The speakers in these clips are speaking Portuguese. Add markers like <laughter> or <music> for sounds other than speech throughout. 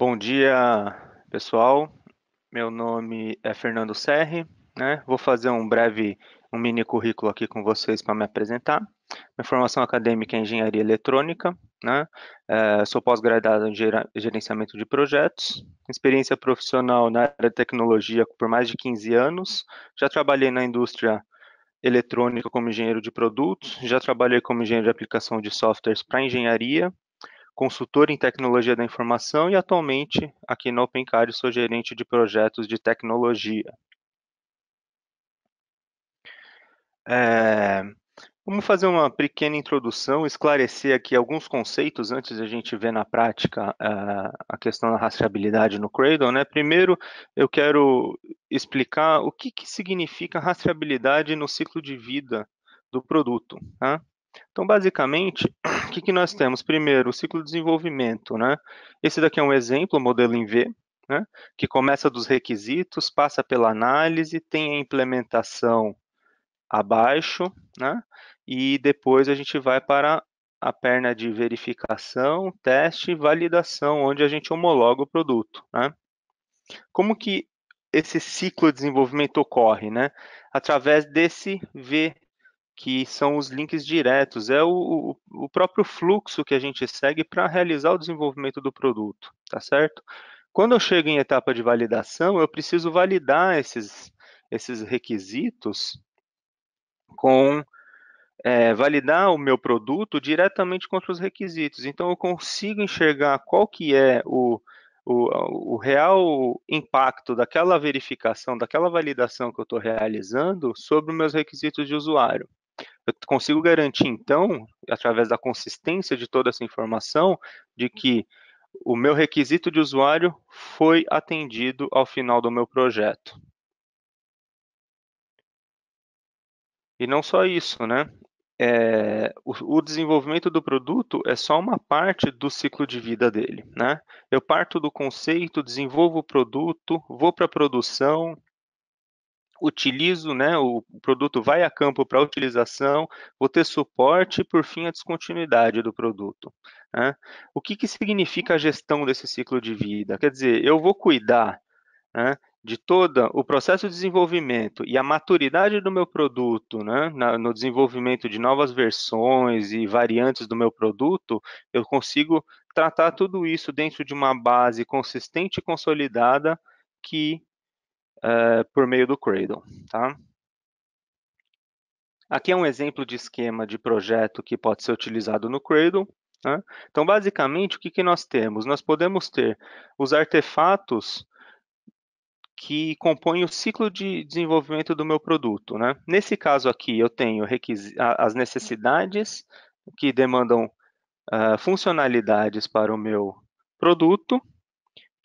Bom dia, pessoal. Meu nome é Fernando Serri, né? Vou fazer um breve, um mini currículo aqui com vocês para me apresentar. Minha formação acadêmica é engenharia eletrônica, né? É, sou pós-graduado em gerenciamento de projetos, experiência profissional na área de tecnologia por mais de 15 anos. Já trabalhei na indústria eletrônica como engenheiro de produtos, já trabalhei como engenheiro de aplicação de softwares para engenharia, consultor em tecnologia da informação e atualmente aqui na Opencard sou gerente de projetos de tecnologia. É, vamos fazer uma pequena introdução, esclarecer aqui alguns conceitos antes de a gente ver na prática uh, a questão da rastreabilidade no Cradle. Né? Primeiro, eu quero explicar o que, que significa rastreabilidade no ciclo de vida do produto. Tá? Então, basicamente, <clears throat> o que, que nós temos? Primeiro, o ciclo de desenvolvimento. Né? Esse daqui é um exemplo, modelo em V, né? que começa dos requisitos, passa pela análise, tem a implementação abaixo, né? e depois a gente vai para a perna de verificação, teste e validação, onde a gente homologa o produto. Né? Como que esse ciclo de desenvolvimento ocorre? Né? Através desse V que são os links diretos, é o, o próprio fluxo que a gente segue para realizar o desenvolvimento do produto, tá certo? Quando eu chego em etapa de validação, eu preciso validar esses, esses requisitos com é, validar o meu produto diretamente contra os requisitos. Então, eu consigo enxergar qual que é o, o, o real impacto daquela verificação, daquela validação que eu estou realizando sobre os meus requisitos de usuário. Eu consigo garantir, então, através da consistência de toda essa informação, de que o meu requisito de usuário foi atendido ao final do meu projeto. E não só isso, né? É, o, o, desenvolvimento do produto é só uma parte do ciclo de vida dele, né? Eu parto do conceito, desenvolvo o produto, vou para a produção, utilizo, né, o produto vai a campo para utilização, vou ter suporte e, por fim, a descontinuidade do produto. Né? O que, que significa a gestão desse ciclo de vida? Quer dizer, eu vou cuidar né, de todo o processo de desenvolvimento e a maturidade do meu produto, né, na, no desenvolvimento de novas versões e variantes do meu produto, eu consigo tratar tudo isso dentro de uma base consistente e consolidada que uh, por meio do Cradle. Tá? Aqui é um exemplo de esquema de projeto que pode ser utilizado no Cradle. Né? Então, basicamente, o que, que nós temos? Nós podemos ter os artefatos que compõem o ciclo de desenvolvimento do meu produto. Né? Nesse caso aqui, eu tenho as necessidades que demandam uh, funcionalidades para o meu produto,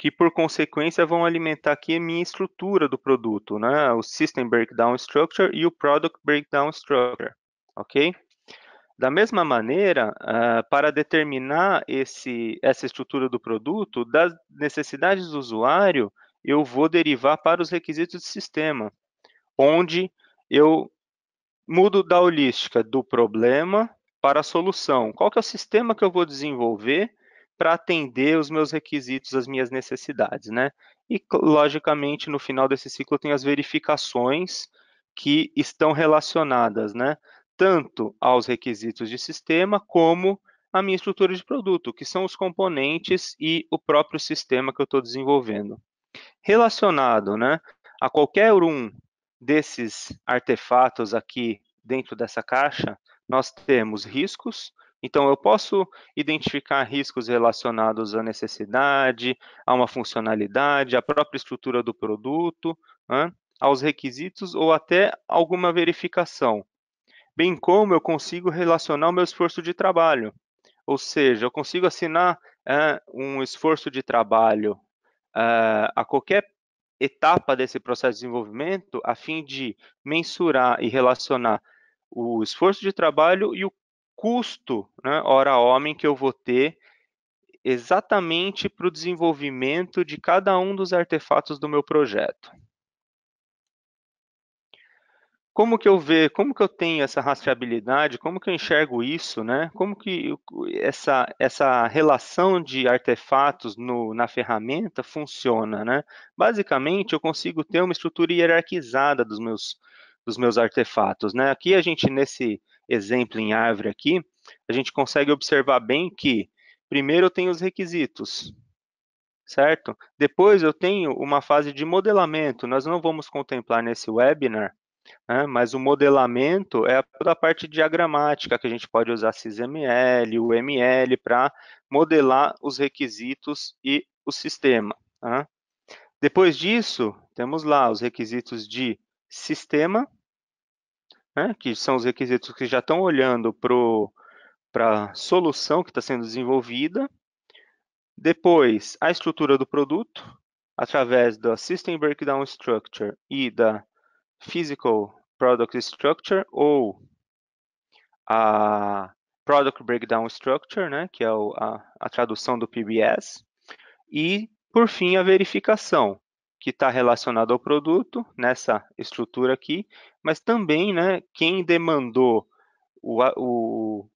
que por consequência vão alimentar aqui a minha estrutura do produto, né? O System Breakdown Structure e o Product Breakdown Structure, ok? Da mesma maneira, uh, para determinar esse, essa estrutura do produto, das necessidades do usuário, eu vou derivar para os requisitos de sistema, onde eu mudo da holística do problema para a solução. Qual que é o sistema que eu vou desenvolver para atender os meus requisitos, as minhas necessidades, né? E, logicamente, no final desse ciclo tem as verificações que estão relacionadas, né? Tanto aos requisitos de sistema, como a minha estrutura de produto, que são os componentes e o próprio sistema que eu estou desenvolvendo. Relacionado, né, a qualquer um desses artefatos aqui dentro dessa caixa, nós temos riscos, então, eu posso identificar riscos relacionados à necessidade, a uma funcionalidade, à própria estrutura do produto, né, aos requisitos ou até alguma verificação. Bem como eu consigo relacionar o meu esforço de trabalho. Ou seja, eu consigo assinar é, um esforço de trabalho é, a qualquer etapa desse processo de desenvolvimento, a fim de mensurar e relacionar o esforço de trabalho e o custo, né, hora homem, que eu vou ter exatamente para o desenvolvimento de cada um dos artefatos do meu projeto. como que eu vejo, como que eu tenho essa rastreabilidade, como que eu enxergo isso, né? Como que essa, essa relação de artefatos no, na ferramenta funciona, né? Basicamente, eu consigo ter uma estrutura hierarquizada dos meus, dos meus artefatos, né? Aqui a gente, nesse exemplo em árvore aqui, a gente consegue observar bem que, primeiro eu tenho os requisitos, certo? Depois eu tenho uma fase de modelamento, nós não vamos contemplar nesse webinar, né? mas o modelamento é toda a parte diagramática que a gente pode usar XML, o ML para modelar os requisitos e o sistema. Tá? Depois disso, temos lá os requisitos de sistema, né? que são os requisitos que já estão olhando para a solução que está sendo desenvolvida. Depois, a estrutura do produto, através da System Breakdown Structure e da Physical Product Structure ou a Product Breakdown Structure, né, que é a, a tradução do PBS, e, por fim, a verificação, que está relacionada ao produto, nessa estrutura aqui, mas também né, quem demandou o, o,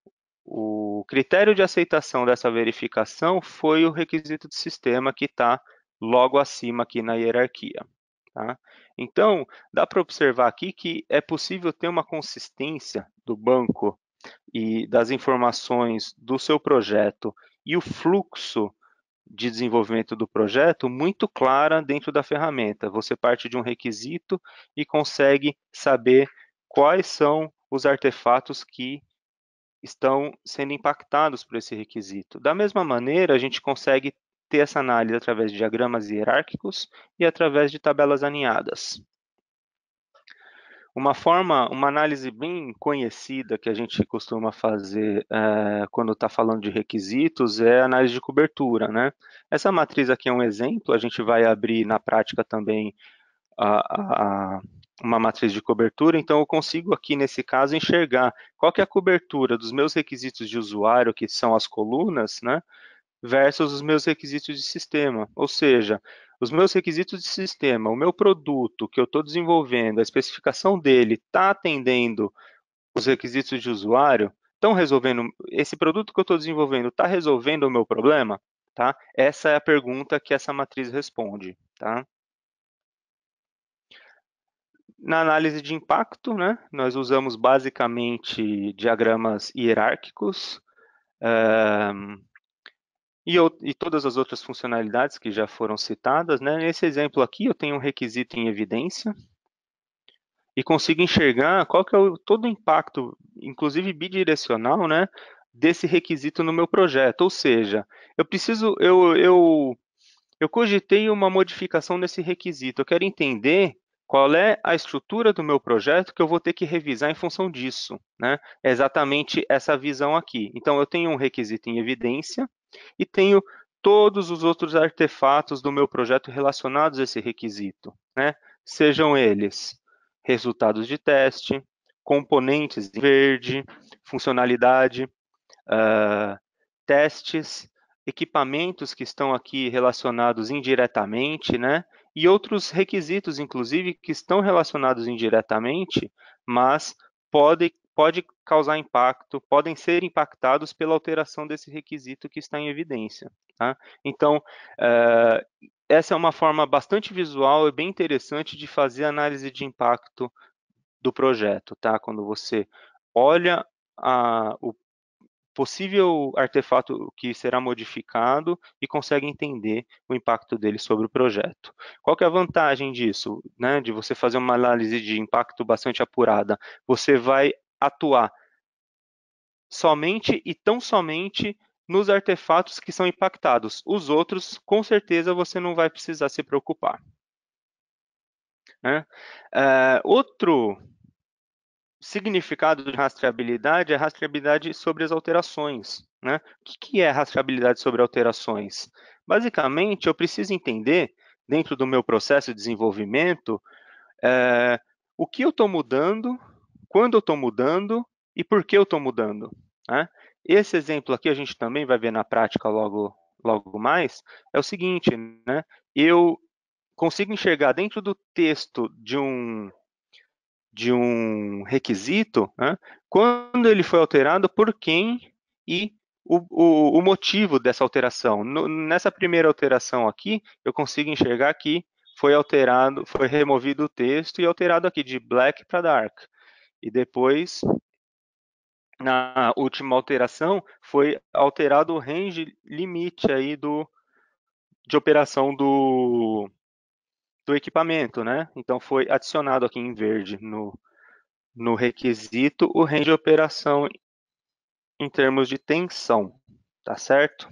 o critério de aceitação dessa verificação foi o requisito de sistema que está logo acima aqui na hierarquia. Tá? Então, dá para observar aqui que é possível ter uma consistência do banco e das informações do seu projeto e o fluxo de desenvolvimento do projeto muito clara dentro da ferramenta. Você parte de um requisito e consegue saber quais são os artefatos que estão sendo impactados por esse requisito. Da mesma maneira, a gente consegue ter essa análise através de diagramas hierárquicos e através de tabelas aninhadas. Uma forma, uma análise bem conhecida que a gente costuma fazer é, quando está falando de requisitos é a análise de cobertura, né? Essa matriz aqui é um exemplo, a gente vai abrir na prática também a, a, uma matriz de cobertura, então eu consigo aqui nesse caso enxergar qual que é a cobertura dos meus requisitos de usuário, que são as colunas, né? Versus os meus requisitos de sistema. Ou seja, os meus requisitos de sistema, o meu produto que eu estou desenvolvendo, a especificação dele está atendendo os requisitos de usuário, estão resolvendo, esse produto que eu estou desenvolvendo está resolvendo o meu problema? Tá? Essa é a pergunta que essa matriz responde. Tá? Na análise de impacto, né, nós usamos basicamente diagramas hierárquicos, um, e, e, todas as outras funcionalidades que já foram citadas. Né? Nesse exemplo aqui, eu tenho um requisito em evidência e consigo enxergar qual que é o, todo o impacto, inclusive bidirecional, né, desse requisito no meu projeto. Ou seja, eu preciso, eu, eu, eu cogitei uma modificação desse requisito. Eu quero entender qual é a estrutura do meu projeto que eu vou ter que revisar em função disso. Né? É exatamente essa visão aqui. Então, eu tenho um requisito em evidência, e tenho todos os outros artefatos do meu projeto relacionados a esse requisito, né? Sejam eles resultados de teste, componentes verde, funcionalidade, uh, testes, equipamentos que estão aqui relacionados indiretamente, né? E outros requisitos, inclusive, que estão relacionados indiretamente, mas podem pode causar impacto, podem ser impactados pela alteração desse requisito que está em evidência. Tá? Então, uh, essa é uma forma bastante visual e bem interessante de fazer análise de impacto do projeto, tá? Quando você olha a, o possível artefato que será modificado e consegue entender o impacto dele sobre o projeto. Qual que é a vantagem disso, né, de você fazer uma análise de impacto bastante apurada? Você vai atuar somente e tão somente nos artefatos que são impactados. Os outros, com certeza, você não vai precisar se preocupar. Né? Uh, outro significado de rastreabilidade é rastreabilidade sobre as alterações. Né? O que é rastreabilidade sobre alterações? Basicamente, eu preciso entender, dentro do meu processo de desenvolvimento, é, o que eu estou mudando quando eu estou mudando e por que eu estou mudando. Né? Esse exemplo aqui a gente também vai ver na prática logo, logo mais, é o seguinte, né? eu consigo enxergar dentro do texto de um, de um requisito, né, quando ele foi alterado, por quem e o, o, o motivo dessa alteração. No, nessa primeira alteração aqui, eu consigo enxergar que foi alterado, foi removido o texto e alterado aqui de black para dark. E depois, na última alteração, foi alterado o range limite aí do, de operação do, do equipamento, né? Então foi adicionado aqui em verde no, no requisito o range de operação em termos de tensão, tá certo?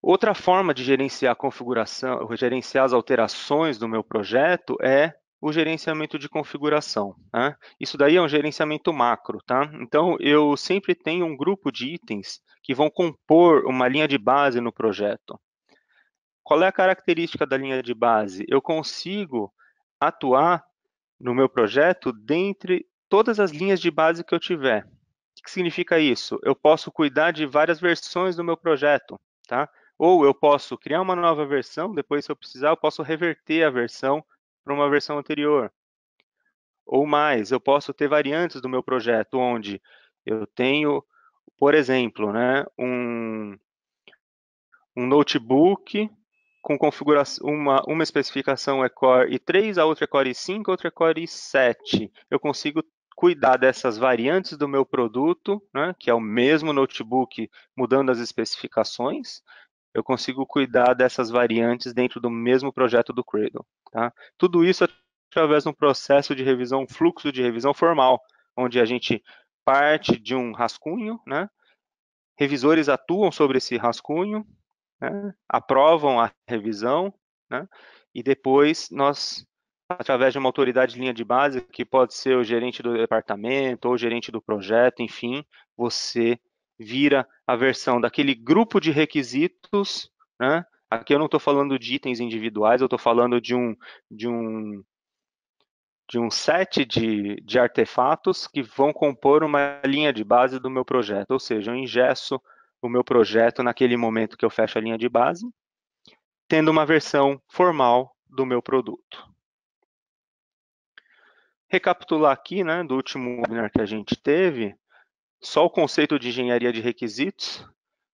Outra forma de gerenciar a configuração, gerenciar as alterações do meu projeto é o gerenciamento de configuração. Né? Isso daí é um gerenciamento macro, tá? Então, eu sempre tenho um grupo de itens que vão compor uma linha de base no projeto. Qual é a característica da linha de base? Eu consigo atuar no meu projeto dentre todas as linhas de base que eu tiver. O que significa isso? Eu posso cuidar de várias versões do meu projeto, tá? Ou eu posso criar uma nova versão, depois, se eu precisar, eu posso reverter a versão para uma versão anterior. Ou mais, eu posso ter variantes do meu projeto, onde eu tenho, por exemplo, né, um, um notebook com configuração, uma, uma especificação é Core i3, a outra é Core i5, a outra é Core i7. Eu consigo cuidar dessas variantes do meu produto, né, que é o mesmo notebook mudando as especificações, eu consigo cuidar dessas variantes dentro do mesmo projeto do Cradle. Tá? Tudo isso através de um processo de revisão, um fluxo de revisão formal, onde a gente parte de um rascunho, né? revisores atuam sobre esse rascunho, né? aprovam a revisão, né? e depois nós através de uma autoridade de linha de base, que pode ser o gerente do departamento ou o gerente do projeto, enfim, você vira a versão daquele grupo de requisitos, né? Aqui eu não estou falando de itens individuais, eu estou falando de um, de um, de um set de, de artefatos que vão compor uma linha de base do meu projeto, ou seja, eu ingesso o meu projeto naquele momento que eu fecho a linha de base, tendo uma versão formal do meu produto recapitular aqui, né, do último webinar que a gente teve, só o conceito de engenharia de requisitos,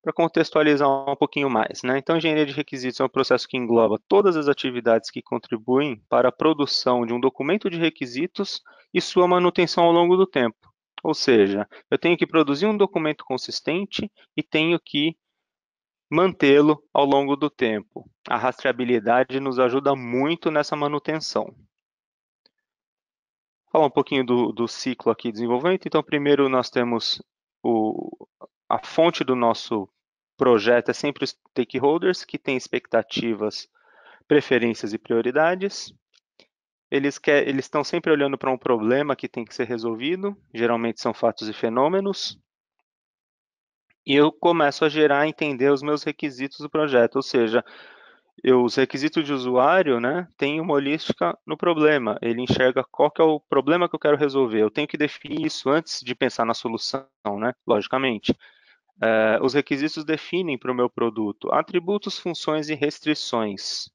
para contextualizar um pouquinho mais. Né? Então, engenharia de requisitos é um processo que engloba todas as atividades que contribuem para a produção de um documento de requisitos e sua manutenção ao longo do tempo. Ou seja, eu tenho que produzir um documento consistente e tenho que mantê-lo ao longo do tempo. A rastreabilidade nos ajuda muito nessa manutenção falar um pouquinho do, do ciclo aqui de desenvolvimento. Então, primeiro nós temos o, a fonte do nosso projeto é sempre os stakeholders, que têm expectativas, preferências e prioridades. Eles, quer, eles estão sempre olhando para um problema que tem que ser resolvido, geralmente são fatos e fenômenos. E eu começo a gerar, entender os meus requisitos do projeto, ou seja, eu, os requisitos de usuário, né, tem uma holística no problema. Ele enxerga qual que é o problema que eu quero resolver. Eu tenho que definir isso antes de pensar na solução, né, logicamente. É, os requisitos definem para o meu produto atributos, funções e restrições.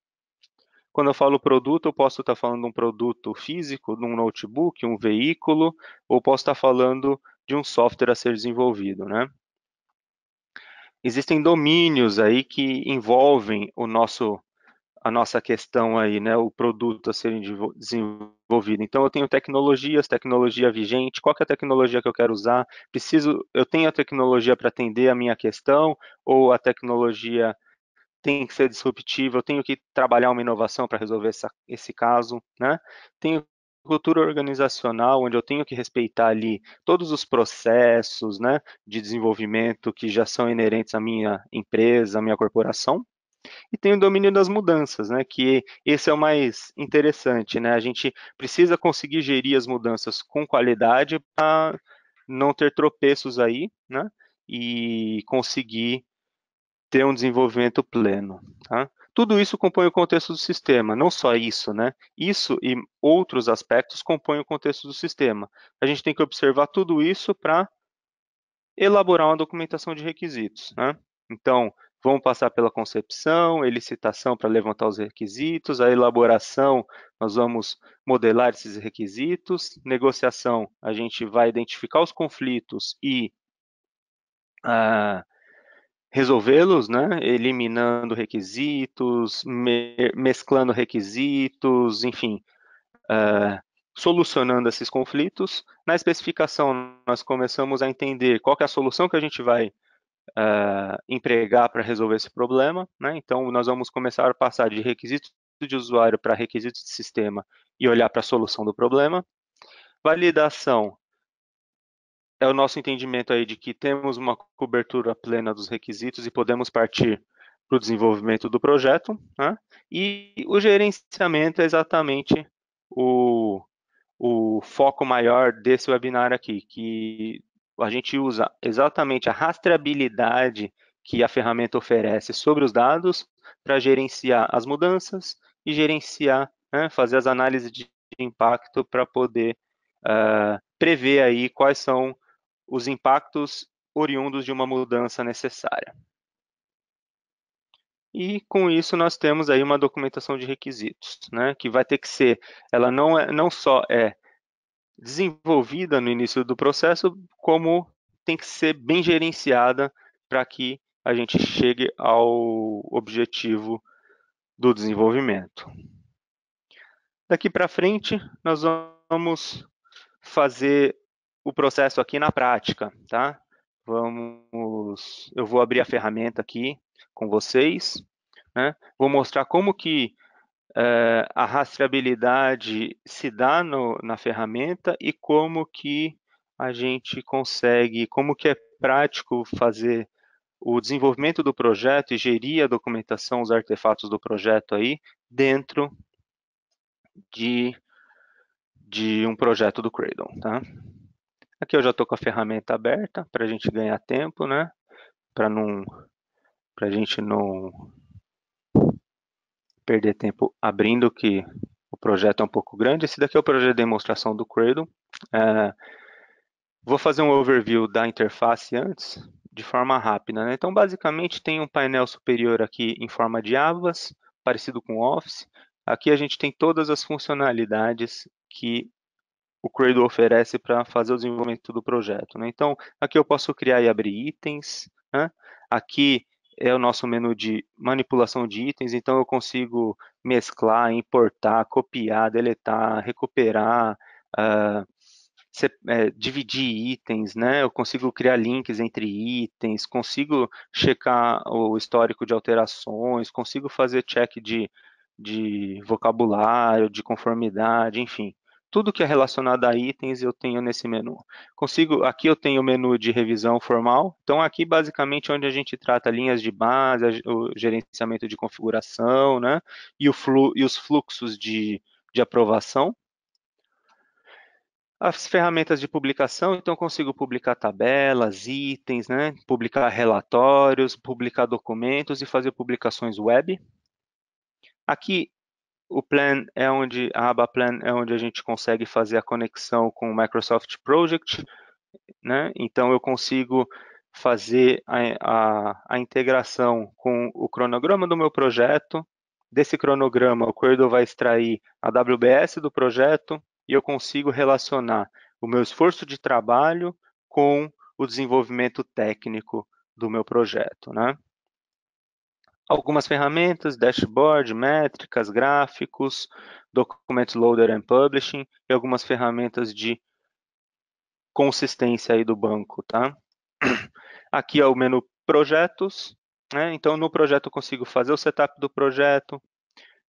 Quando eu falo produto, eu posso estar falando de um produto físico, de um notebook, um veículo, ou posso estar falando de um software a ser desenvolvido, né? Existem domínios aí que envolvem o nosso a nossa questão aí, né, o produto a ser desenvolvido. Então eu tenho tecnologias, tecnologia vigente, qual é a tecnologia que eu quero usar? Preciso, eu tenho a tecnologia para atender a minha questão ou a tecnologia tem que ser disruptiva, eu tenho que trabalhar uma inovação para resolver essa, esse caso, né? Tenho cultura organizacional, onde eu tenho que respeitar ali todos os processos né, de desenvolvimento que já são inerentes à minha empresa, à minha corporação, e tem o domínio das mudanças, né, que esse é o mais interessante, né, a gente precisa conseguir gerir as mudanças com qualidade para não ter tropeços aí, né, e conseguir ter um desenvolvimento pleno, tá? Tudo isso compõe o contexto do sistema, não só isso, né? Isso e outros aspectos compõem o contexto do sistema. A gente tem que observar tudo isso para elaborar uma documentação de requisitos, né? Então, Vamos passar pela concepção, elicitação para levantar os requisitos, a elaboração, nós vamos modelar esses requisitos, negociação, a gente vai identificar os conflitos e uh, resolvê-los, né? eliminando requisitos, me mesclando requisitos, enfim, uh, solucionando esses conflitos. Na especificação, nós começamos a entender qual é a solução que a gente vai uh, empregar para resolver esse problema. Né? Então, nós vamos começar a passar de requisitos de usuário para requisitos de sistema e olhar para a solução do problema. Validação é o nosso entendimento aí de que temos uma cobertura plena dos requisitos e podemos partir para o desenvolvimento do projeto. Né? E o gerenciamento é exatamente o, o foco maior desse webinar aqui, que a gente usa exatamente a rastreabilidade que a ferramenta oferece sobre os dados para gerenciar as mudanças e gerenciar, né, fazer as análises de impacto para poder uh, prever aí quais são os impactos oriundos de uma mudança necessária. E com isso nós temos aí uma documentação de requisitos, né, que vai ter que ser, ela não, é, não só é desenvolvida no início do processo, como tem que ser bem gerenciada para que a gente chegue ao objetivo do desenvolvimento. Daqui para frente, nós vamos fazer o processo aqui na prática, tá? Vamos, eu vou abrir a ferramenta aqui com vocês, né? Vou mostrar como que é, a rastreabilidade se dá no, na ferramenta e como que a gente consegue, como que é prático fazer o desenvolvimento do projeto e gerir a documentação, os artefatos do projeto aí dentro de, de um projeto do Cradle, tá? Aqui eu já estou com a ferramenta aberta para a gente ganhar tempo, né? Para não, para a gente não perder tempo abrindo, que o projeto é um pouco grande. Esse daqui é o projeto de demonstração do Cradle. É, vou fazer um overview da interface antes, de forma rápida. Né? Então, basicamente, tem um painel superior aqui em forma de abas, parecido com o Office. Aqui a gente tem todas as funcionalidades que o Cradle oferece para fazer o desenvolvimento do projeto. Né? Então, aqui eu posso criar e abrir itens. Né? Aqui é o nosso menu de manipulação de itens, então eu consigo mesclar, importar, copiar, deletar, recuperar, uh, se, é, dividir itens, né? Eu consigo criar links entre itens, consigo checar o histórico de alterações, consigo fazer check de, de vocabulário, de conformidade, enfim tudo que é relacionado a itens eu tenho nesse menu. Consigo, aqui eu tenho o menu de revisão formal, então aqui basicamente onde a gente trata linhas de base, o gerenciamento de configuração, né, e, flu, e os fluxos de, de aprovação. As ferramentas de publicação, então consigo publicar tabelas, itens, né, publicar relatórios, publicar documentos e fazer publicações web. Aqui o Plan é onde a aba Plan é onde a gente consegue fazer a conexão com o Microsoft Project, né? Então eu consigo fazer a, a, a, integração com o cronograma do meu projeto. Desse cronograma, o Cordel vai extrair a WBS do projeto e eu consigo relacionar o meu esforço de trabalho com o desenvolvimento técnico do meu projeto, né? Algumas ferramentas, dashboard, métricas, gráficos, document loader and publishing e algumas ferramentas de consistência aí do banco, tá? <clears throat> Aqui é o menu projetos, né? Então no projeto eu consigo fazer o setup do projeto,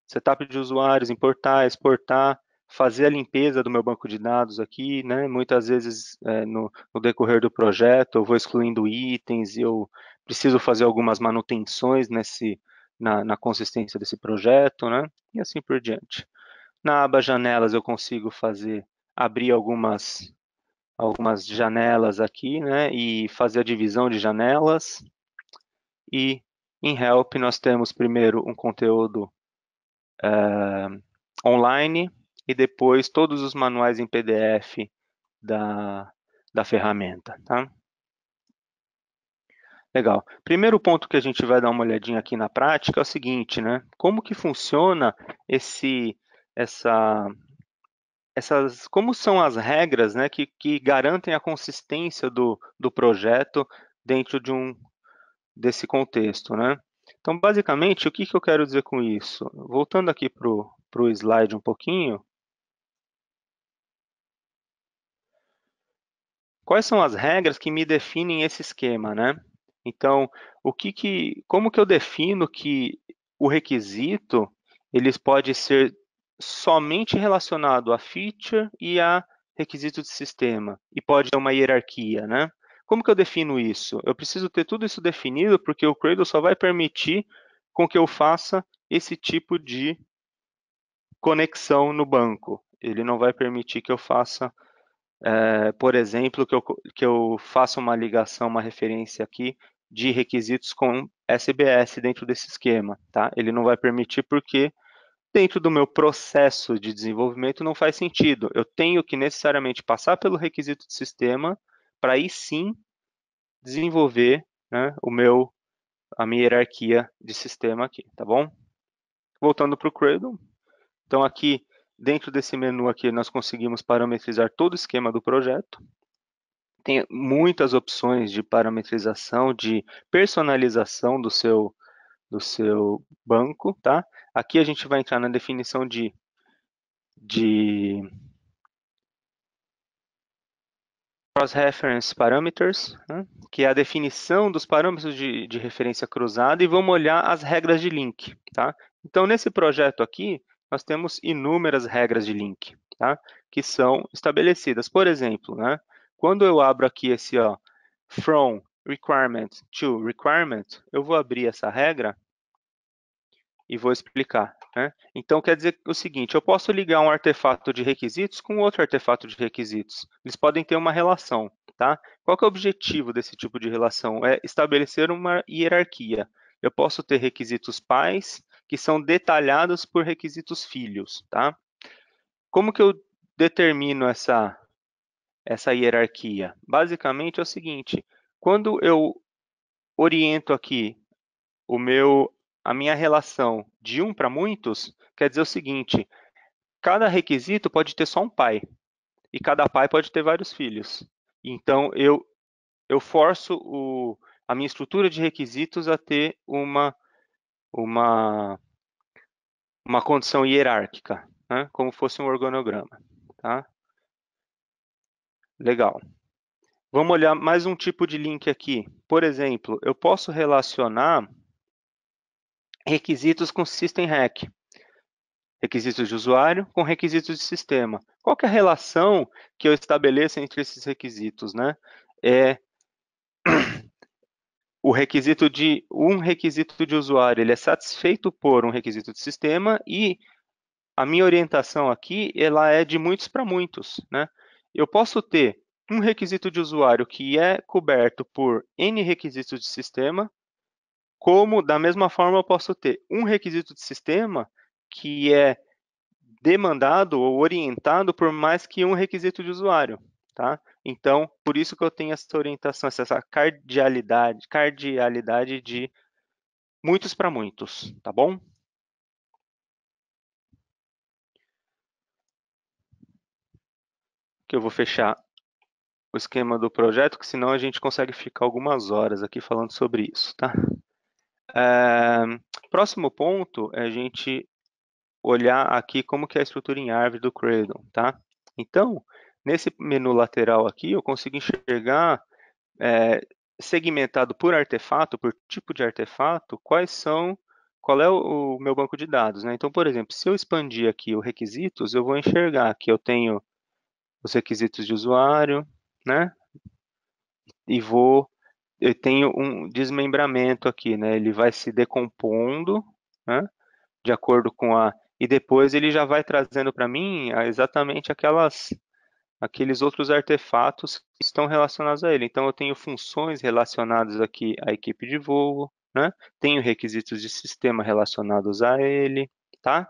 setup de usuários, importar, exportar, fazer a limpeza do meu banco de dados aqui, né? Muitas vezes é, no, no, decorrer do projeto eu vou excluindo itens e eu preciso fazer algumas manutenções nesse, na, na consistência desse projeto, né? E assim por diante. Na aba janelas eu consigo fazer, abrir algumas, algumas janelas aqui, né? E fazer a divisão de janelas. E em Help nós temos primeiro um conteúdo é, online e depois todos os manuais em PDF da, da ferramenta, tá? Legal. Primeiro ponto que a gente vai dar uma olhadinha aqui na prática é o seguinte, né? Como que funciona esse, essa, essas, como são as regras, né, que, que garantem a consistência do, do projeto dentro de um desse contexto, né? Então, basicamente, o que, que eu quero dizer com isso? Voltando aqui para o slide um pouquinho, quais são as regras que me definem esse esquema, né? Então, o que que, como que eu defino que o requisito eles pode ser somente relacionado a feature e a requisito de sistema e pode ter uma hierarquia, né? Como que eu defino isso? Eu preciso ter tudo isso definido porque o Cradle só vai permitir com que eu faça esse tipo de conexão no banco. Ele não vai permitir que eu faça é, por exemplo, que eu, que eu faça uma ligação, uma referência aqui de requisitos com SBS dentro desse esquema, tá? Ele não vai permitir porque dentro do meu processo de desenvolvimento não faz sentido. Eu tenho que necessariamente passar pelo requisito de sistema para aí sim desenvolver né, o meu, a minha hierarquia de sistema aqui, tá bom? Voltando para o Cradle. Então aqui Dentro desse menu aqui, nós conseguimos parametrizar todo o esquema do projeto. Tem muitas opções de parametrização, de personalização do seu, do seu banco, tá? Aqui a gente vai entrar na definição de, de cross-reference parameters, né? que é a definição dos parâmetros de, de referência cruzada, e vamos olhar as regras de link. Tá? Então, nesse projeto aqui, nós temos inúmeras regras de link, tá? que são estabelecidas. Por exemplo, né, quando eu abro aqui esse ó, from requirement to requirement, eu vou abrir essa regra e vou explicar. Né? Então, quer dizer o seguinte, eu posso ligar um artefato de requisitos com outro artefato de requisitos. Eles podem ter uma relação. Tá? Qual é o objetivo desse tipo de relação? É estabelecer uma hierarquia. Eu posso ter requisitos pais que são detalhados por requisitos filhos, tá? Como que eu determino essa, essa hierarquia? Basicamente é o seguinte, quando eu oriento aqui o meu, a minha relação de um para muitos, quer dizer o seguinte, cada requisito pode ter só um pai, e cada pai pode ter vários filhos. Então, eu, eu forço o, a minha estrutura de requisitos a ter uma uma, uma condição hierárquica, né? como fosse um organograma. Tá? Legal. Vamos olhar mais um tipo de link aqui. Por exemplo, eu posso relacionar requisitos com System Hack. Requisitos de usuário com requisitos de sistema. Qual é a relação que eu estabeleço entre esses requisitos? Né? É o requisito de um requisito de usuário ele é satisfeito por um requisito de sistema e a minha orientação aqui ela é de muitos para muitos, né? Eu posso ter um requisito de usuário que é coberto por n requisitos de sistema, como da mesma forma eu posso ter um requisito de sistema que é demandado ou orientado por mais que um requisito de usuário, tá? Então, por isso que eu tenho essa orientação, essa cardialidade, cardialidade de muitos para muitos, tá bom? Que eu vou fechar o esquema do projeto, que senão a gente consegue ficar algumas horas aqui falando sobre isso, tá? É, próximo ponto é a gente olhar aqui como que é a estrutura em árvore do Cradle, tá? Então, Nesse menu lateral aqui, eu consigo enxergar, é, segmentado por artefato, por tipo de artefato, quais são, qual é o, o meu banco de dados. Né? Então, por exemplo, se eu expandir aqui o requisitos, eu vou enxergar que eu tenho os requisitos de usuário, né? E vou, eu tenho um desmembramento aqui, né? Ele vai se decompondo, né? De acordo com a, e depois ele já vai trazendo para mim exatamente aquelas aqueles outros artefatos que estão relacionados a ele. Então, eu tenho funções relacionadas aqui à equipe de voo, né? tenho requisitos de sistema relacionados a ele, tá?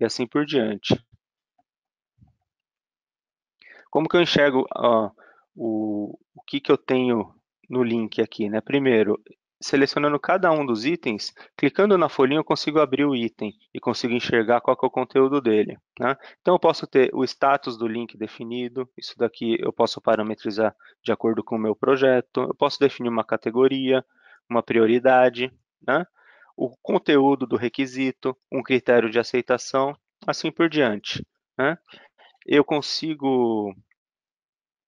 E assim por diante. Como que eu enxergo ó, o, o que, que eu tenho no link aqui? Né? Primeiro, selecionando cada um dos itens, clicando na folhinha eu consigo abrir o item e consigo enxergar qual é o conteúdo dele. Né? Então eu posso ter o status do link definido, isso daqui eu posso parametrizar de acordo com o meu projeto, eu posso definir uma categoria, uma prioridade, né? o conteúdo do requisito, um critério de aceitação, assim por diante. Né? Eu consigo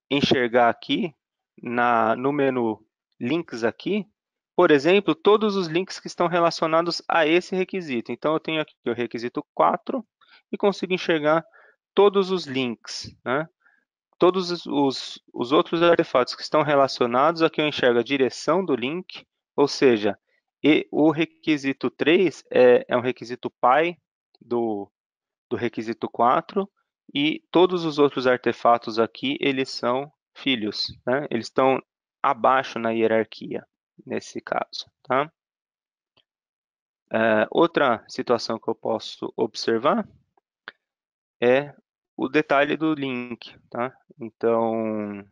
enxergar aqui na, no menu links aqui, por exemplo, todos os links que estão relacionados a esse requisito. Então, eu tenho aqui o requisito 4 e consigo enxergar todos os links, né? Todos os, os outros artefatos que estão relacionados, aqui eu enxergo a direção do link, ou seja, e o requisito 3 é, é um requisito pai do, do requisito 4, e todos os outros artefatos aqui, eles são filhos, né? Eles estão abaixo na hierarquia, nesse caso, tá? É, outra situação que eu posso observar é o detalhe do link, tá? Então,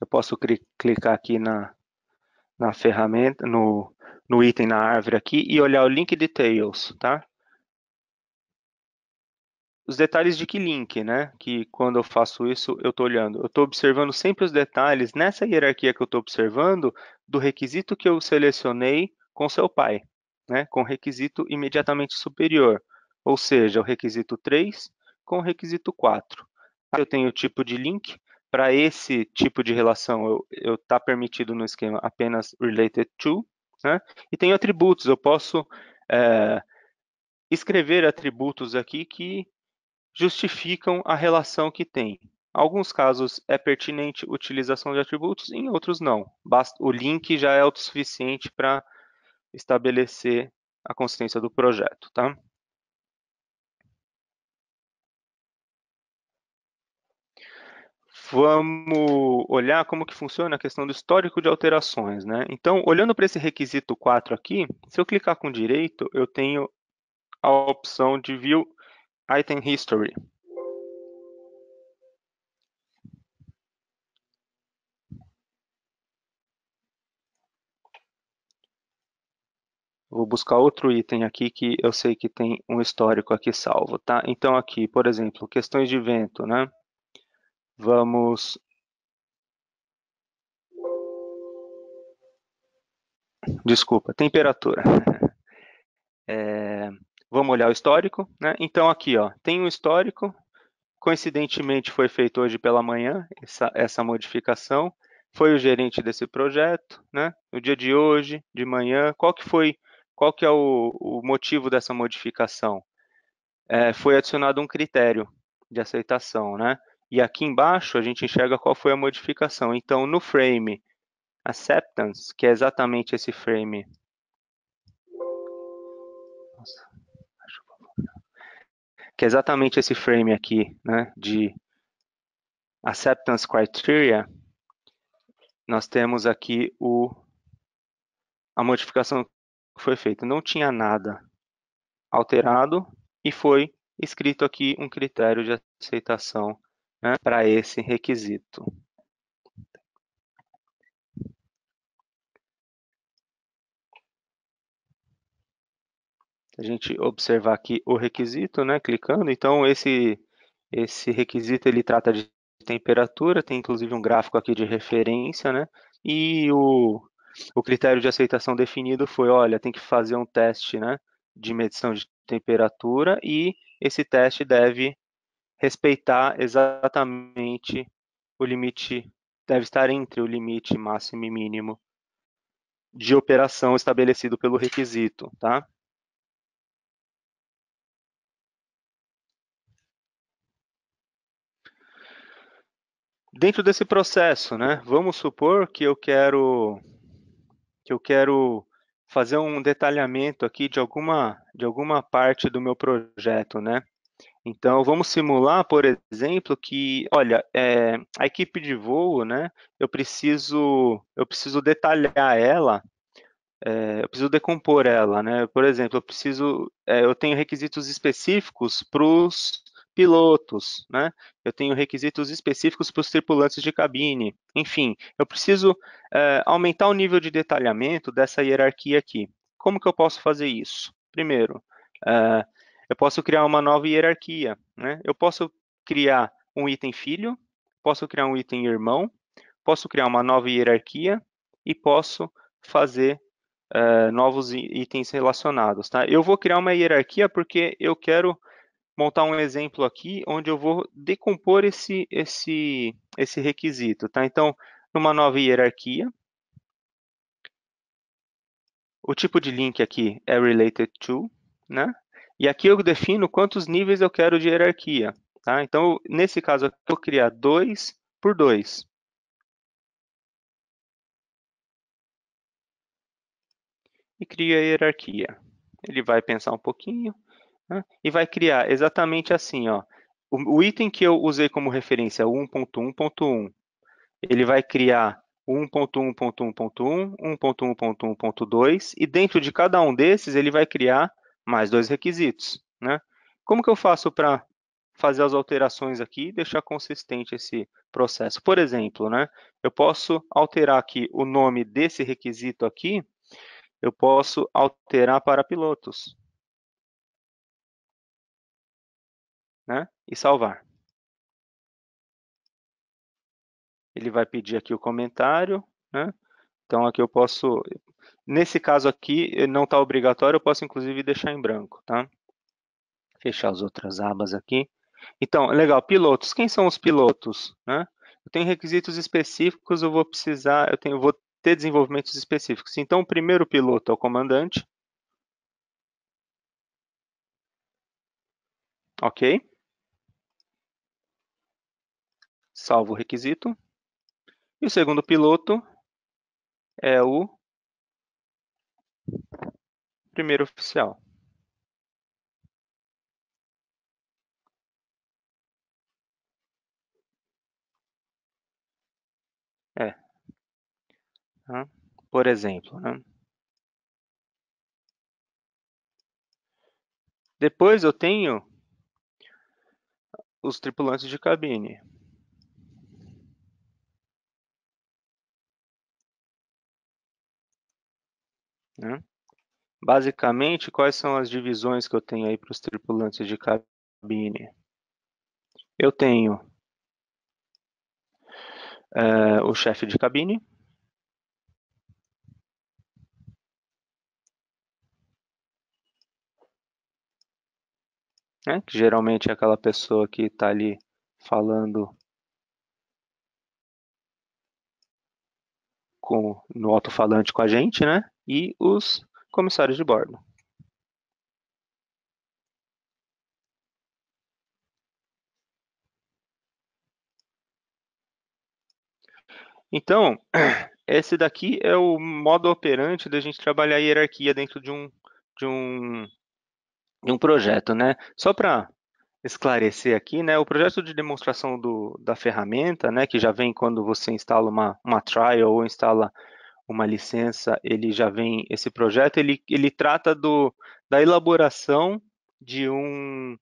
eu posso clicar aqui na, na ferramenta, no, no item na árvore aqui e olhar o link details, tá? Os detalhes de que link, né? Que quando eu faço isso, eu estou olhando. Eu estou observando sempre os detalhes nessa hierarquia que eu estou observando do requisito que eu selecionei com seu pai, né? Com requisito imediatamente superior, ou seja, o requisito 3 com o requisito 4. Eu tenho o tipo de link, para esse tipo de relação, eu está permitido no esquema apenas related to, né? E tenho atributos, eu posso é, escrever atributos aqui que justificam a relação que tem. Em alguns casos é pertinente utilização de atributos, em outros não. Basta, o link já é autossuficiente para estabelecer a consistência do projeto. Tá? Vamos olhar como que funciona a questão do histórico de alterações. Né? Então, olhando para esse requisito 4 aqui, se eu clicar com direito, eu tenho a opção de View Item History. Vou buscar outro item aqui que eu sei que tem um histórico aqui salvo, tá? Então aqui, por exemplo, questões de vento, né? Vamos Desculpa, temperatura. <laughs> É, Vamos olhar o histórico, né? Então aqui, ó, tem um histórico. Coincidentemente foi feito hoje pela manhã essa, essa modificação. Foi o gerente desse projeto, né? No dia de hoje, de manhã, qual que foi, qual que é o, o motivo dessa modificação? É, foi adicionado um critério de aceitação, né? E aqui embaixo a gente enxerga qual foi a modificação. Então, no frame acceptance, que é exatamente esse frame. Nossa que é exatamente esse frame aqui, né, de acceptance criteria, nós temos aqui o, a modificação que foi feita. Não tinha nada alterado e foi escrito aqui um critério de aceitação né, para esse requisito. A gente observar aqui o requisito, né, clicando, então esse, esse requisito ele trata de temperatura, tem inclusive um gráfico aqui de referência, né, e o, o critério de aceitação definido foi, olha, tem que fazer um teste, né, de medição de temperatura e esse teste deve respeitar exatamente o limite, deve estar entre o limite máximo e mínimo de operação estabelecido pelo requisito, tá? Dentro desse processo, né, vamos supor que eu quero que eu quero fazer um detalhamento aqui de alguma de alguma parte do meu projeto, né? Então vamos simular, por exemplo, que, olha, é, a equipe de voo, né? Eu preciso eu preciso detalhar ela, é, eu preciso decompor ela, né? Por exemplo, eu preciso, é, eu tenho requisitos específicos para os pilotos, né? Eu tenho requisitos específicos para os tripulantes de cabine. Enfim, eu preciso é, aumentar o nível de detalhamento dessa hierarquia aqui. Como que eu posso fazer isso? Primeiro, é, eu posso criar uma nova hierarquia, né? Eu posso criar um item filho, posso criar um item irmão, posso criar uma nova hierarquia e posso fazer uh, novos itens relacionados. Tá? Eu vou criar uma hierarquia porque eu quero montar um exemplo aqui onde eu vou decompor esse, esse, esse requisito. Tá? Então, numa nova hierarquia, o tipo de link aqui é related to, né? E aqui eu defino quantos níveis eu quero de hierarquia. Tá? Então, nesse caso, eu vou criar 2 por 2. E cria a hierarquia. Ele vai pensar um pouquinho né? e vai criar exatamente assim. Ó. O, o item que eu usei como referência, 1.1.1, ele vai criar 1.1.1.1, 1.1.1.2 e dentro de cada um desses ele vai criar mais dois requisitos. Né? Como que eu faço para fazer as alterações aqui e deixar consistente esse processo. Por exemplo, né, eu posso alterar aqui o nome desse requisito aqui, eu posso alterar para pilotos. Né, e salvar. Ele vai pedir aqui o comentário, né? Então aqui eu posso, nesse caso aqui não está obrigatório, eu posso inclusive deixar em branco, tá? Fechar as outras abas aqui. Então, legal, pilotos. Quem são os pilotos? Né? Eu tenho requisitos específicos, eu vou precisar, eu tenho, vou ter desenvolvimentos específicos. Então, o primeiro piloto é o comandante. Ok. Salvo o requisito. E o segundo piloto é o primeiro oficial. É. Por exemplo, né? Depois eu tenho os tripulantes de cabine. Né? Basicamente, quais são as divisões que eu tenho aí para os tripulantes de cabine? Eu tenho uh, o chefe de cabine. Né, que geralmente é aquela pessoa que está ali falando com, no alto-falante com a gente, né? E os comissários de bordo. Então, <clears throat> esse daqui é o modo operante da gente trabalhar a hierarquia dentro de um, de um, de um projeto, né? Só para esclarecer aqui, né, o projeto de demonstração do, da ferramenta, né, que já vem quando você instala uma, uma trial ou instala uma licença, ele já vem, esse projeto, ele, ele trata do, da elaboração de, um,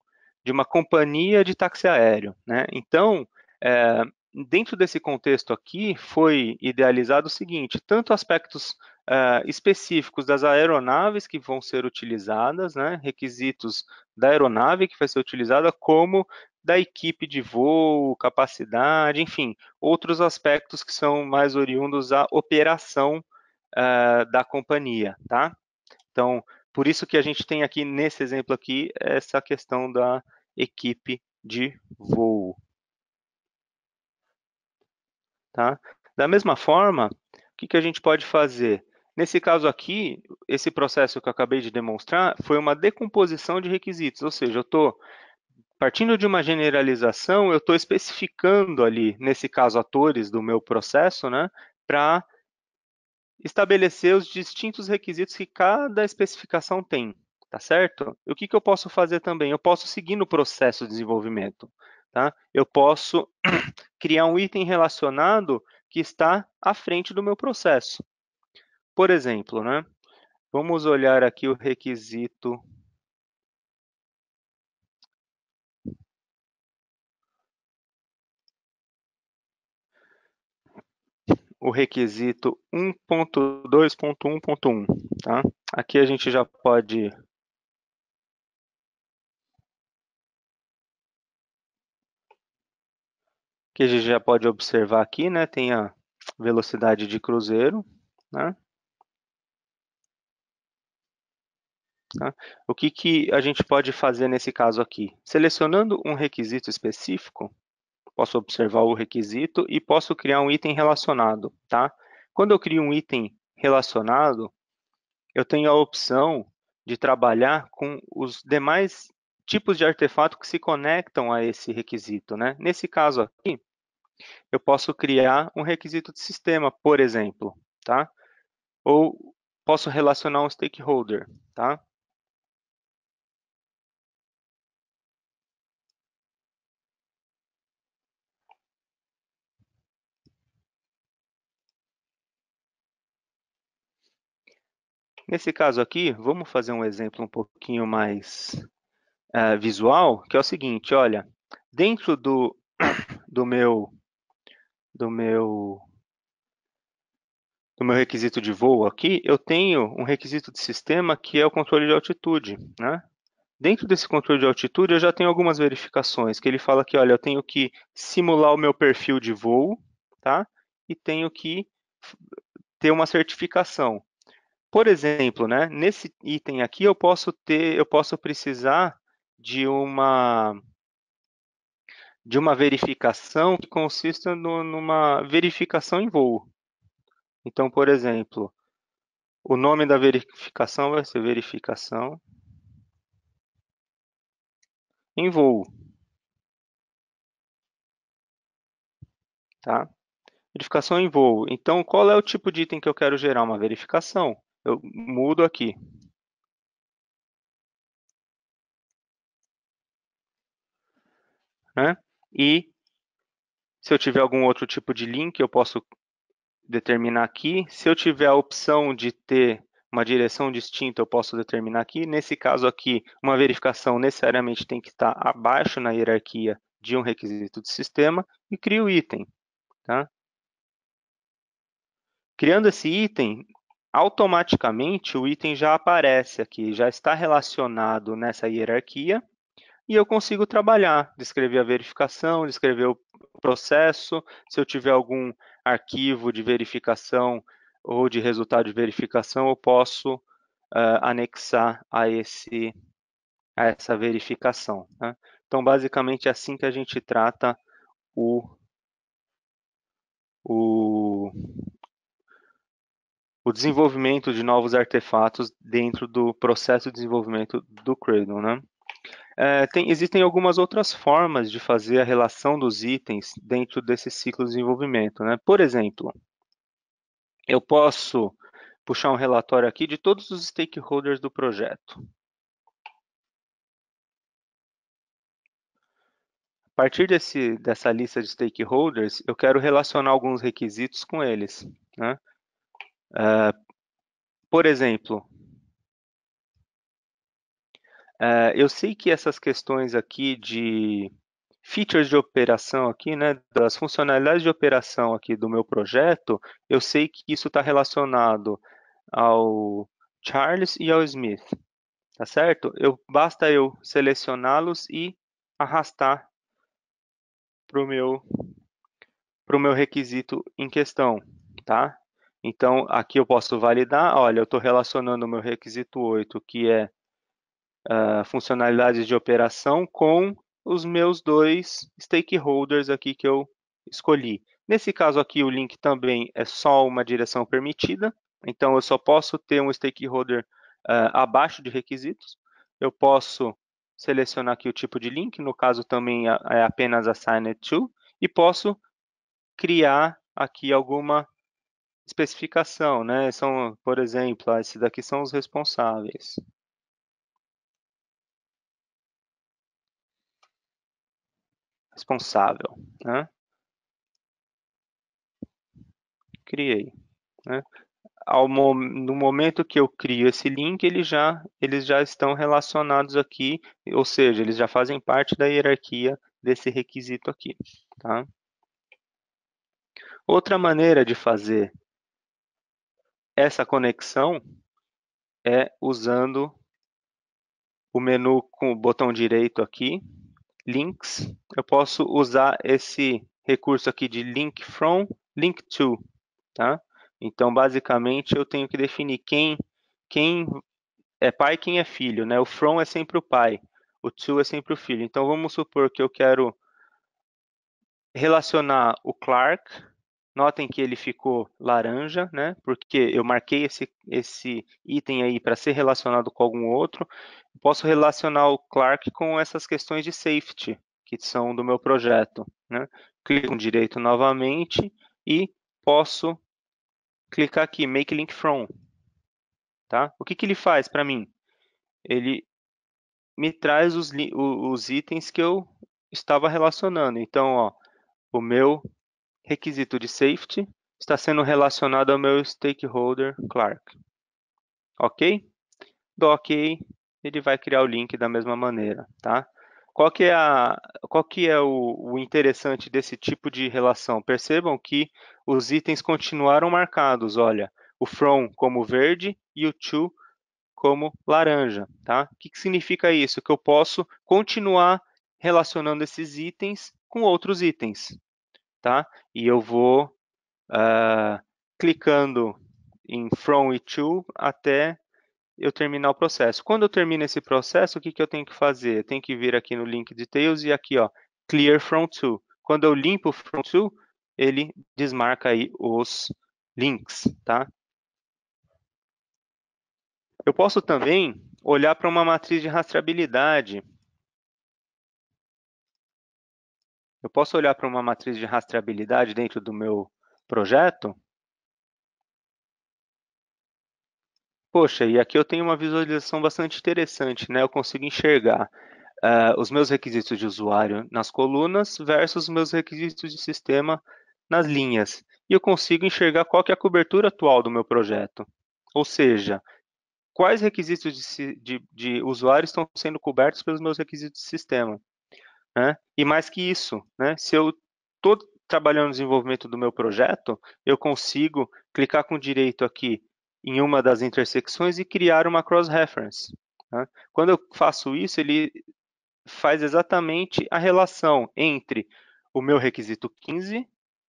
de uma companhia de táxi aéreo, né? Então, é, dentro desse contexto aqui, foi idealizado o seguinte: tanto aspectos uh, específicos das aeronaves que vão ser utilizadas, né, requisitos da aeronave que vai ser utilizada, como da equipe de voo, capacidade, enfim, outros aspectos que são mais oriundos à operação uh, da companhia, tá? Então, por isso que a gente tem aqui nesse exemplo aqui essa questão da equipe de voo, Tá? Da mesma forma, o que, que a gente pode fazer? Nesse caso aqui, esse processo que eu acabei de demonstrar foi uma decomposição de requisitos, ou seja, eu estou partindo de uma generalização, eu estou especificando ali, nesse caso, atores do meu processo, né, para estabelecer os distintos requisitos que cada especificação tem, tá certo? E o que, que eu posso fazer também? Eu posso seguir no processo de desenvolvimento. Tá? Eu posso <clears throat> criar um item relacionado que está à frente do meu processo. Por exemplo, né? Vamos olhar aqui o requisito o requisito 1.2.1.1, tá? Aqui a gente já pode que a gente já pode observar aqui, né? Tem a velocidade de cruzeiro, né? Tá? O que, que a gente pode fazer nesse caso aqui? Selecionando um requisito específico, posso observar o requisito e posso criar um item relacionado, tá? Quando eu crio um item relacionado, eu tenho a opção de trabalhar com os demais tipos de artefato que se conectam a esse requisito, né? Nesse caso aqui, eu posso criar um requisito de sistema, por exemplo, tá? Ou posso relacionar um stakeholder, tá? Nesse caso aqui, vamos fazer um exemplo um pouquinho mais uh, visual, que é o seguinte, olha, dentro do, <coughs> do meu do meu do meu requisito de voo aqui, eu tenho um requisito de sistema que é o controle de altitude, né? Dentro desse controle de altitude, eu já tenho algumas verificações, que ele fala que, olha, eu tenho que simular o meu perfil de voo, tá? E tenho que ter uma certificação. Por exemplo, né, nesse item aqui, eu posso ter, eu posso precisar de uma de uma verificação que consista no, numa verificação em voo. Então, por exemplo, o nome da verificação vai ser verificação em voo. Tá? Verificação em voo. Então, qual é o tipo de item que eu quero gerar? Uma verificação. Eu mudo aqui. Né? E se eu tiver algum outro tipo de link, eu posso determinar aqui. Se eu tiver a opção de ter uma direção distinta, eu posso determinar aqui. Nesse caso aqui, uma verificação necessariamente tem que estar abaixo na hierarquia de um requisito de sistema e crio o item. Tá? Criando esse item, automaticamente o item já aparece aqui, já está relacionado nessa hierarquia e eu consigo trabalhar, descrever a verificação, descrever o processo, se eu tiver algum arquivo de verificação ou de resultado de verificação, eu posso uh, anexar a, esse, a essa verificação. Né? Então, basicamente, é assim que a gente trata o, o, o desenvolvimento de novos artefatos dentro do processo de desenvolvimento do Cradle. Né? É, tem, existem algumas outras formas de fazer a relação dos itens dentro desse ciclo de desenvolvimento. Né? Por exemplo, eu posso puxar um relatório aqui de todos os stakeholders do projeto. A partir desse, dessa lista de stakeholders, eu quero relacionar alguns requisitos com eles. Né? Uh, por exemplo, Uh, eu sei que essas questões aqui de features de operação aqui, né, das funcionalidades de operação aqui do meu projeto, eu sei que isso está relacionado ao Charles e ao Smith, tá certo? Eu, basta eu selecioná-los e arrastar para o meu, meu requisito em questão, tá? Então, aqui eu posso validar, olha, eu estou relacionando o meu requisito 8, que é uh, funcionalidades de operação com os meus dois stakeholders aqui que eu escolhi. Nesse caso aqui, o link também é só uma direção permitida, então eu só posso ter um stakeholder uh, abaixo de requisitos. Eu posso selecionar aqui o tipo de link, no caso também é, é apenas assigned to, e posso criar aqui alguma especificação, né? São, por exemplo, esses daqui são os responsáveis. responsável. Né? Criei. Né? Ao, no momento que eu crio esse link, ele já, eles já estão relacionados aqui, ou seja, eles já fazem parte da hierarquia desse requisito aqui. Tá? Outra maneira de fazer essa conexão é usando o menu com o botão direito aqui, Links. Eu posso usar esse recurso aqui de Link From, Link To, tá? Então, basicamente, eu tenho que definir quem, quem é pai e quem é filho, né? O From é sempre o pai, o To é sempre o filho. Então, vamos supor que eu quero relacionar o Clark Notem que ele ficou laranja, né? Porque eu marquei esse, esse item aí para ser relacionado com algum outro. Posso relacionar o Clark com essas questões de safety, que são do meu projeto. Né? Clico direito novamente e posso clicar aqui, Make Link From. Tá? O que, que ele faz para mim? Ele me traz os, os itens que eu estava relacionando. Então, ó, o meu requisito de safety está sendo relacionado ao meu stakeholder Clark. Ok? Do OK, ele vai criar o link da mesma maneira, tá? Qual que é, a, qual que é o, o interessante desse tipo de relação? Percebam que os itens continuaram marcados, olha, o from como verde e o to como laranja, tá? O que, que significa isso? Que eu posso continuar relacionando esses itens com outros itens, tá? E eu vou uh, clicando em From e To até eu terminar o processo. Quando eu termino esse processo, o que, que eu tenho que fazer? Eu tenho que vir aqui no Link Details e aqui, ó, Clear From To. Quando eu limpo From To, ele desmarca aí os links, tá? Eu posso também olhar para uma matriz de rastreabilidade Eu posso olhar para uma matriz de rastreabilidade dentro do meu projeto? Poxa, e aqui eu tenho uma visualização bastante interessante, né? Eu consigo enxergar uh, os meus requisitos de usuário nas colunas versus os meus requisitos de sistema nas linhas. E eu consigo enxergar qual é a cobertura atual do meu projeto. Ou seja, quais requisitos de, de, de usuário estão sendo cobertos pelos meus requisitos de sistema. Né? E mais que isso, né? se eu estou trabalhando no desenvolvimento do meu projeto, eu consigo clicar com direito aqui em uma das intersecções e criar uma cross-reference. Né? Quando eu faço isso, ele faz exatamente a relação entre o meu requisito 15,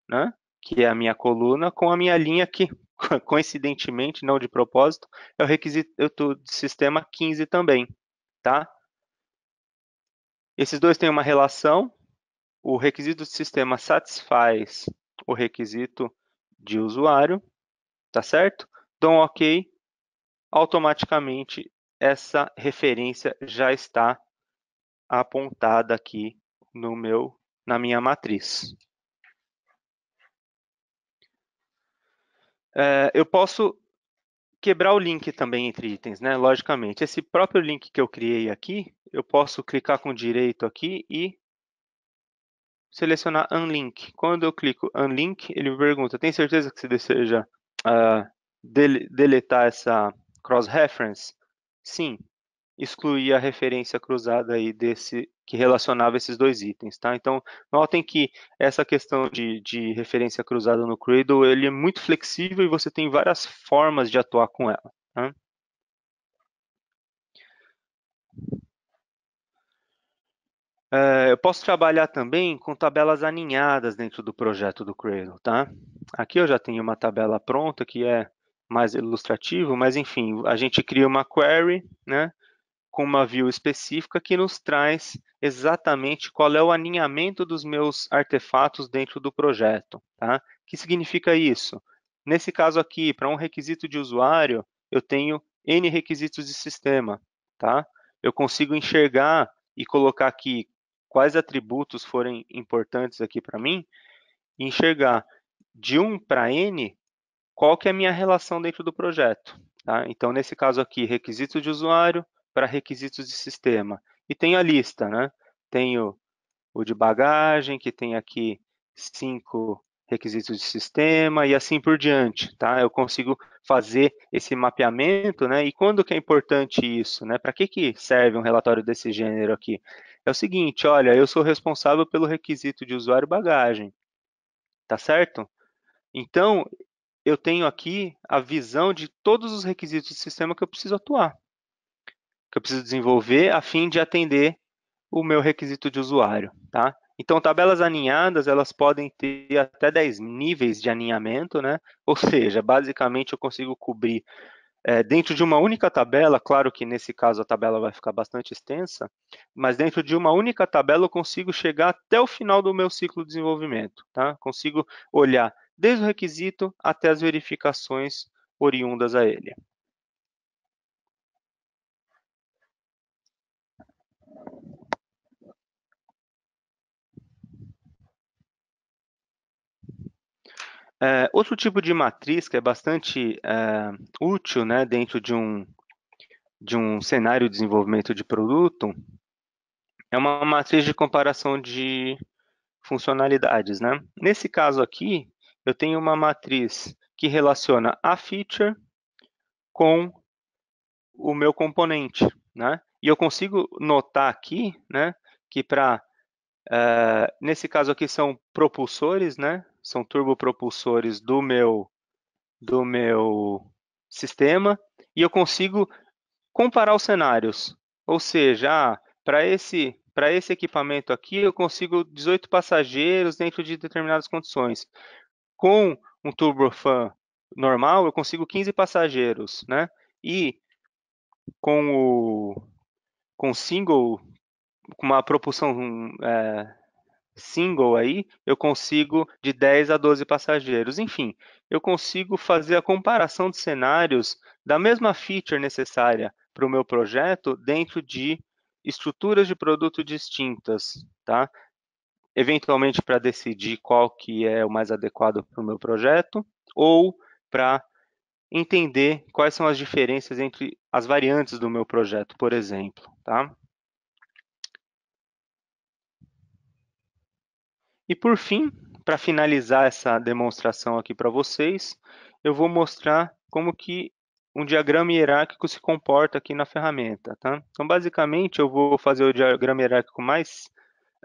né, que é a minha coluna, com a minha linha que, <laughs> coincidentemente, não de propósito, é o requisito de sistema 15 também. Tá? Esses dois têm uma relação. O requisito de sistema satisfaz o requisito de usuário, tá certo? Dou um OK, automaticamente essa referência já está apontada aqui no meu, na minha matriz. É, eu posso quebrar o link também entre itens, né? Logicamente, esse próprio link que eu criei aqui, eu posso clicar com direito aqui e selecionar Unlink. Quando eu clico Unlink, ele me pergunta, tem certeza que você deseja uh, deletar essa cross-reference? Sim, excluir a referência cruzada aí desse que relacionava esses dois itens, tá? Então, notem que essa questão de, de referência cruzada no Cradle, ele é muito flexível e você tem várias formas de atuar com ela, tá? É, eu posso trabalhar também com tabelas aninhadas dentro do projeto do Cradle, tá? Aqui eu já tenho uma tabela pronta que é mais ilustrativo, mas enfim, a gente cria uma query, né? Com uma view específica que nos traz exatamente qual é o alinhamento dos meus artefatos dentro do projeto. Tá? O que significa isso? Nesse caso aqui, para um requisito de usuário, eu tenho N requisitos de sistema. Tá? Eu consigo enxergar e colocar aqui quais atributos forem importantes aqui para mim, e enxergar de 1 para N qual que é a minha relação dentro do projeto. Tá? Então, nesse caso aqui, requisito de usuário, para requisitos de sistema. E tem a lista, né? Tenho o de bagagem, que tem aqui cinco requisitos de sistema e assim por diante, tá? Eu consigo fazer esse mapeamento, né? E quando que é importante isso, né? Para que que serve um relatório desse gênero aqui? É o seguinte, olha, eu sou responsável pelo requisito de usuário bagagem, tá certo? Então, eu tenho aqui a visão de todos os requisitos do sistema que eu preciso atuar, que eu preciso desenvolver a fim de atender o meu requisito de usuário, tá? Então, tabelas aninhadas, elas podem ter até 10 níveis de aninhamento, né? Ou seja, basicamente eu consigo cobrir é, dentro de uma única tabela, claro que nesse caso a tabela vai ficar bastante extensa, mas dentro de uma única tabela eu consigo chegar até o final do meu ciclo de desenvolvimento, tá? Consigo olhar desde o requisito até as verificações oriundas a ele. É, outro tipo de matriz que é bastante é, útil né, dentro de um, de um cenário de desenvolvimento de produto é uma matriz de comparação de funcionalidades. Né? Nesse caso aqui, eu tenho uma matriz que relaciona a feature com o meu componente. Né? E eu consigo notar aqui né, que para, uh, nesse caso aqui são propulsores, né? são turbopropulsores do meu, do meu sistema e eu consigo comparar os cenários. Ou seja, ah, para esse, esse equipamento aqui eu consigo 18 passageiros dentro de determinadas condições. Com um turbofan normal eu consigo 15 passageiros, né? E com o com single com uma propulsão é, single aí, eu consigo de 10 a 12 passageiros. Enfim, eu consigo fazer a comparação de cenários da mesma feature necessária para o meu projeto dentro de estruturas de produto distintas, tá? Eventualmente para decidir qual que é o mais adequado para o meu projeto ou para entender quais são as diferenças entre as variantes do meu projeto, por exemplo, tá? E por fim, para finalizar essa demonstração aqui para vocês, eu vou mostrar como que um diagrama hierárquico se comporta aqui na ferramenta. Tá? Então, basicamente, eu vou fazer o diagrama hierárquico mais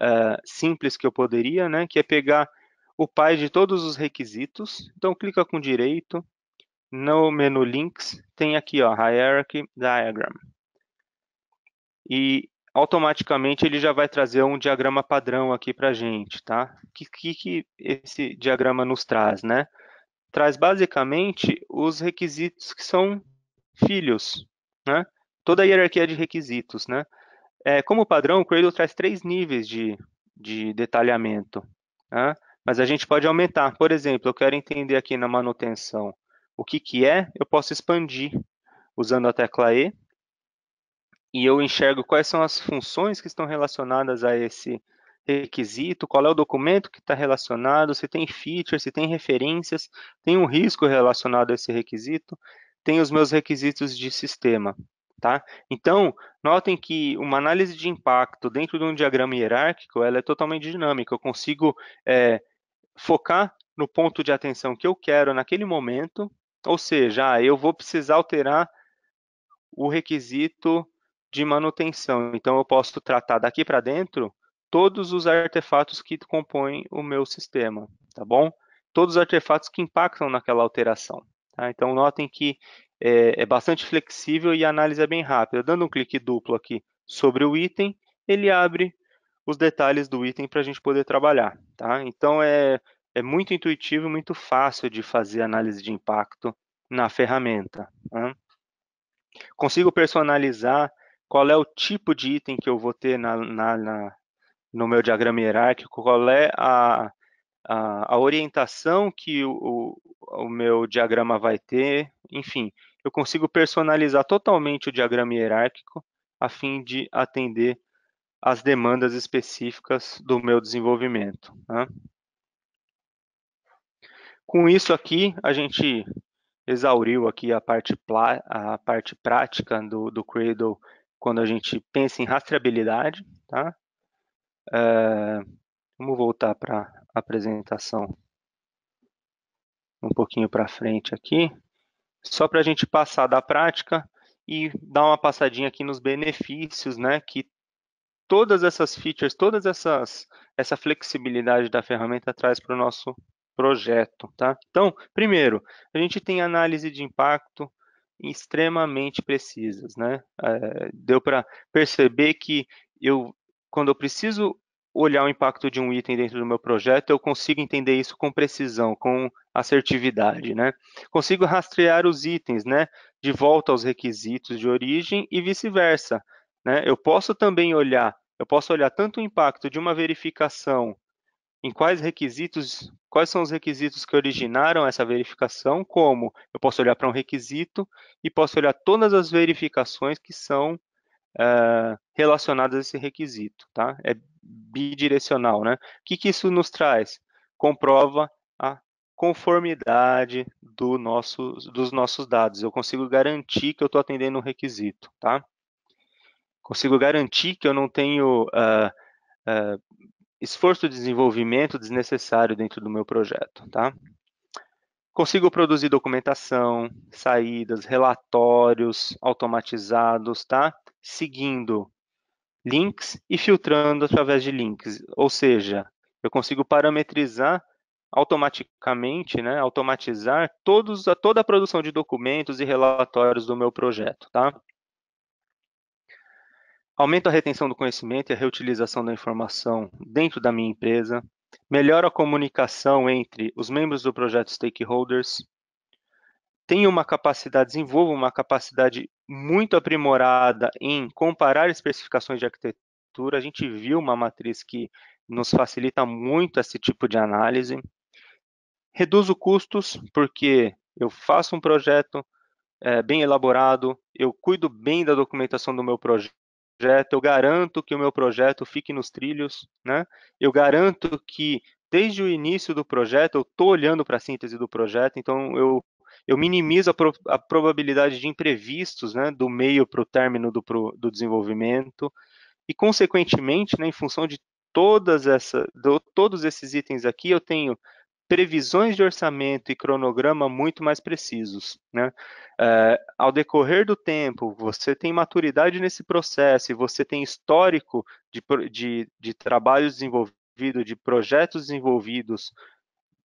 uh, simples que eu poderia, né? que é pegar o pai de todos os requisitos. Então, clica com direito, no menu Links, tem aqui ó, Hierarchy Diagram. E automaticamente ele já vai trazer um diagrama padrão aqui para a gente, tá? O que, que, que esse diagrama nos traz, né? Traz basicamente os requisitos que são filhos, né? Toda a hierarquia de requisitos, né? É, como padrão, o Cradle traz três níveis de, de detalhamento, né? mas a gente pode aumentar. Por exemplo, eu quero entender aqui na manutenção o que, que é, eu posso expandir usando a tecla E, e eu enxergo quais são as funções que estão relacionadas a esse requisito, qual é o documento que está relacionado, se tem features, se tem referências, tem um risco relacionado a esse requisito, tem os meus requisitos de sistema. Tá? Então, notem que uma análise de impacto dentro de um diagrama hierárquico ela é totalmente dinâmica. Eu consigo é, focar no ponto de atenção que eu quero naquele momento, ou seja, ah, eu vou precisar alterar o requisito de manutenção. Então, eu posso tratar daqui para dentro todos os artefatos que compõem o meu sistema, tá bom? Todos os artefatos que impactam naquela alteração. Tá? Então, notem que é, é bastante flexível e a análise é bem rápida. Dando um clique duplo aqui sobre o item, ele abre os detalhes do item para a gente poder trabalhar. Tá? Então, é, é muito intuitivo e muito fácil de fazer análise de impacto na ferramenta. Tá? Consigo personalizar qual é o tipo de item que eu vou ter na, na, na no meu diagrama hierárquico, qual é a, a, a orientação que o, o, o meu diagrama vai ter, enfim, eu consigo personalizar totalmente o diagrama hierárquico a fim de atender as demandas específicas do meu desenvolvimento. Né? Com isso aqui, a gente exauriu aqui a parte, a parte prática do, do Cradle quando a gente pensa em rastreabilidade, tá? É, vamos voltar para a apresentação um pouquinho para frente aqui, só para a gente passar da prática e dar uma passadinha aqui nos benefícios, né, que todas essas features, todas essas essa flexibilidade da ferramenta traz para o nosso projeto, tá? Então, primeiro, a gente tem análise de impacto extremamente precisas, né? É, deu para perceber que eu, quando eu preciso olhar o impacto de um item dentro do meu projeto, eu consigo entender isso com precisão, com assertividade, né? Consigo rastrear os itens, né? De volta aos requisitos de origem e vice-versa, né? Eu posso também olhar, eu posso olhar tanto o impacto de uma verificação em quais requisitos, quais são os requisitos que originaram essa verificação, como eu posso olhar para um requisito e posso olhar todas as verificações que são uh, relacionadas a esse requisito, tá? É bidirecional, né? O que, que isso nos traz? Comprova a conformidade do nosso, dos nossos dados. Eu consigo garantir que eu estou atendendo um requisito, tá? Consigo garantir que eu não tenho uh, uh, esforço de desenvolvimento desnecessário dentro do meu projeto, tá? Consigo produzir documentação, saídas, relatórios automatizados, tá? Seguindo links e filtrando através de links, ou seja, eu consigo parametrizar automaticamente, né, automatizar todos, toda a produção de documentos e relatórios do meu projeto, tá? Aumento a retenção do conhecimento e a reutilização da informação dentro da minha empresa, melhora a comunicação entre os membros do projeto stakeholders, tenho uma capacidade, desenvolvo uma capacidade muito aprimorada em comparar especificações de arquitetura. A gente viu uma matriz que nos facilita muito esse tipo de análise. Reduzo custos, porque eu faço um projeto é, bem elaborado, eu cuido bem da documentação do meu projeto, projeto, eu garanto que o meu projeto fique nos trilhos, né? Eu garanto que desde o início do projeto eu estou olhando para a síntese do projeto, então eu, eu minimizo a, pro, a probabilidade de imprevistos, né, do meio para o término do, pro, do desenvolvimento e consequentemente, né, em função de todas essa, do, todos esses itens aqui, eu tenho previsões de orçamento e cronograma muito mais precisos. Né? É, ao decorrer do tempo, você tem maturidade nesse processo e você tem histórico de, de, de trabalhos desenvolvidos, de projetos desenvolvidos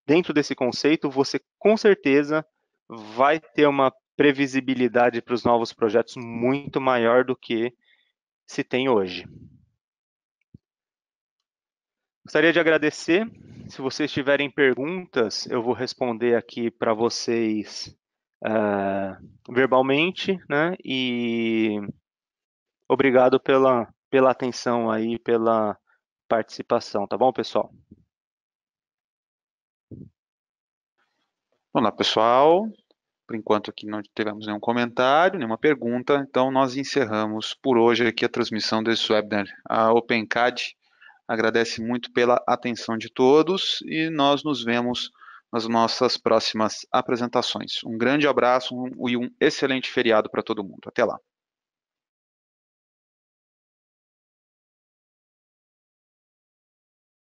dentro desse conceito, você com certeza vai ter uma previsibilidade para os novos projetos muito maior do que se tem hoje. Gostaria de agradecer se vocês tiverem perguntas, eu vou responder aqui para vocês uh, verbalmente, né? E obrigado pela, pela atenção aí, pela participação, tá bom, pessoal? Olá, pessoal. Por enquanto aqui não tivemos nenhum comentário, nenhuma pergunta, então nós encerramos por hoje aqui a transmissão desse webinar. A OpenCAD agradece muito pela atenção de todos e nós nos vemos nas nossas próximas apresentações. Um grande abraço e um excelente feriado para todo mundo. Até lá.